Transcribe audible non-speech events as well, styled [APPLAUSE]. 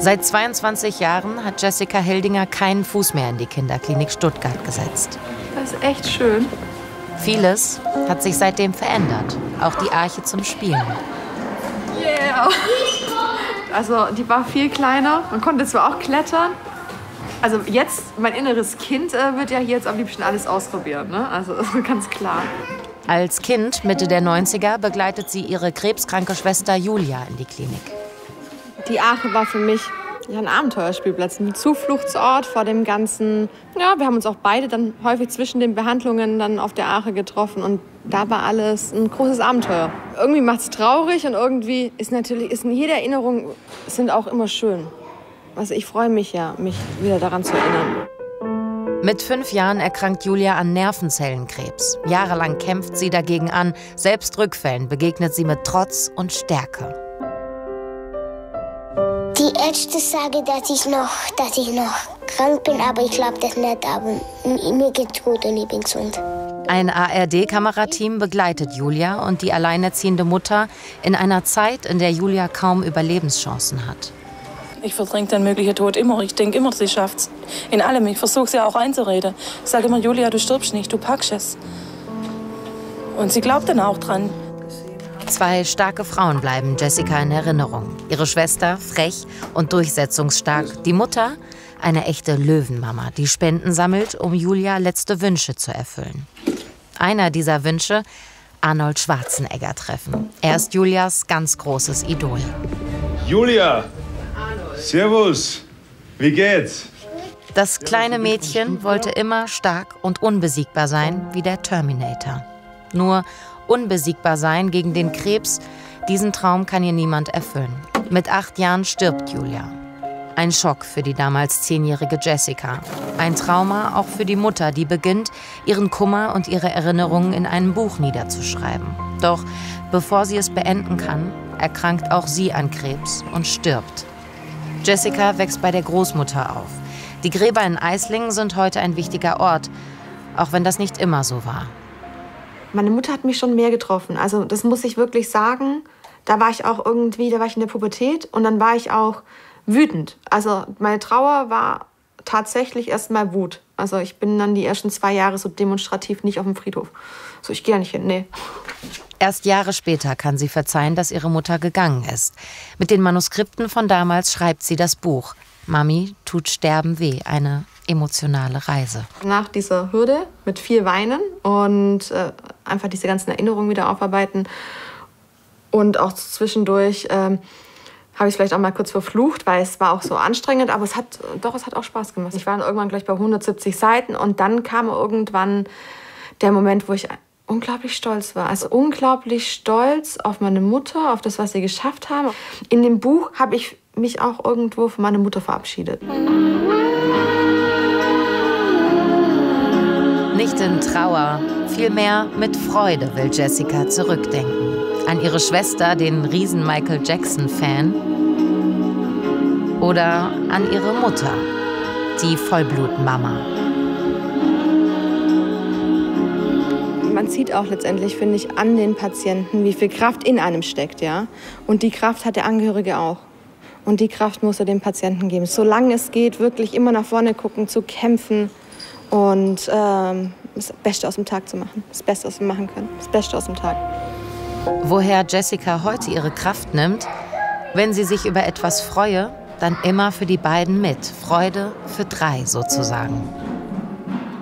Seit 22 Jahren hat Jessica Heldinger keinen Fuß mehr in die Kinderklinik Stuttgart gesetzt. Das ist echt schön. Vieles hat sich seitdem verändert, auch die Arche zum Spielen. Yeah! Also die war viel kleiner, man konnte zwar auch klettern. Also jetzt, mein inneres Kind äh, wird ja hier jetzt am liebsten alles ausprobieren, ne? also [LAUGHS] ganz klar. Als Kind, Mitte der 90er, begleitet sie ihre krebskranke Schwester Julia in die Klinik. Die Aache war für mich ja, ein Abenteuerspielplatz, ein Zufluchtsort vor dem Ganzen. Ja, wir haben uns auch beide dann häufig zwischen den Behandlungen dann auf der Aache getroffen und da war alles ein großes Abenteuer. Irgendwie macht es traurig und irgendwie ist natürlich, ist in jeder Erinnerung, sind auch immer schön. Also ich freue mich ja, mich wieder daran zu erinnern. Mit fünf Jahren erkrankt Julia an Nervenzellenkrebs. Jahrelang kämpft sie dagegen an. Selbst Rückfällen begegnet sie mit Trotz und Stärke. Ärzte sagen, dass ich noch, dass ich noch krank bin, aber ich glaube das nicht. Aber mir geht's gut und ich bin gesund. Ein ARD-Kamerateam begleitet Julia und die alleinerziehende Mutter in einer Zeit, in der Julia kaum Überlebenschancen hat. Ich verdränge den möglichen Tod immer. Ich denke immer, sie schafft's. In allem. Ich versuche es ja auch einzureden. Ich sage immer, Julia, du stirbst nicht, du packst es. Und sie glaubt dann auch dran. Zwei starke Frauen bleiben Jessica in Erinnerung. Ihre Schwester, frech und durchsetzungsstark. Die Mutter, eine echte Löwenmama, die Spenden sammelt, um Julia letzte Wünsche zu erfüllen. Einer dieser Wünsche, Arnold Schwarzenegger treffen. Er ist Julias ganz großes Idol. Julia! Servus! Wie geht's? Das kleine Mädchen wollte immer stark und unbesiegbar sein wie der Terminator. Nur unbesiegbar sein gegen den Krebs, diesen Traum kann ihr niemand erfüllen. Mit acht Jahren stirbt Julia. Ein Schock für die damals zehnjährige Jessica. Ein Trauma auch für die Mutter, die beginnt, ihren Kummer und ihre Erinnerungen in einem Buch niederzuschreiben. Doch bevor sie es beenden kann, erkrankt auch sie an Krebs und stirbt. Jessica wächst bei der Großmutter auf. Die Gräber in Eislingen sind heute ein wichtiger Ort, auch wenn das nicht immer so war. Meine Mutter hat mich schon mehr getroffen. Also das muss ich wirklich sagen. Da war ich auch irgendwie, da war ich in der Pubertät und dann war ich auch wütend. Also meine Trauer war tatsächlich erstmal Wut. Also ich bin dann die ersten zwei Jahre so demonstrativ nicht auf dem Friedhof. So, ich gehe ja nicht hin, nee. Erst Jahre später kann sie verzeihen, dass ihre Mutter gegangen ist. Mit den Manuskripten von damals schreibt sie das Buch. Mami tut Sterben weh, eine emotionale Reise. Nach dieser Hürde mit viel Weinen und äh, einfach diese ganzen Erinnerungen wieder aufarbeiten und auch zwischendurch ähm, habe ich es vielleicht auch mal kurz verflucht, weil es war auch so anstrengend, aber es hat doch, es hat auch Spaß gemacht. Ich war irgendwann gleich bei 170 Seiten und dann kam irgendwann der Moment, wo ich unglaublich stolz war. Also unglaublich stolz auf meine Mutter, auf das, was sie geschafft haben. In dem Buch habe ich mich auch irgendwo von meiner Mutter verabschiedet. Nicht in Trauer, vielmehr mit Freude will Jessica zurückdenken. An ihre Schwester, den riesen Michael Jackson-Fan. Oder an ihre Mutter, die Vollblutmama. Man sieht auch letztendlich, finde ich, an den Patienten, wie viel Kraft in einem steckt, ja. Und die Kraft hat der Angehörige auch. Und die Kraft muss er dem Patienten geben. Solange es geht, wirklich immer nach vorne gucken, zu kämpfen und ähm, das Beste aus dem Tag zu machen. Das Beste, was wir machen können. Das Beste aus dem Tag. Woher Jessica heute ihre Kraft nimmt, wenn sie sich über etwas freue, dann immer für die beiden mit. Freude für drei sozusagen.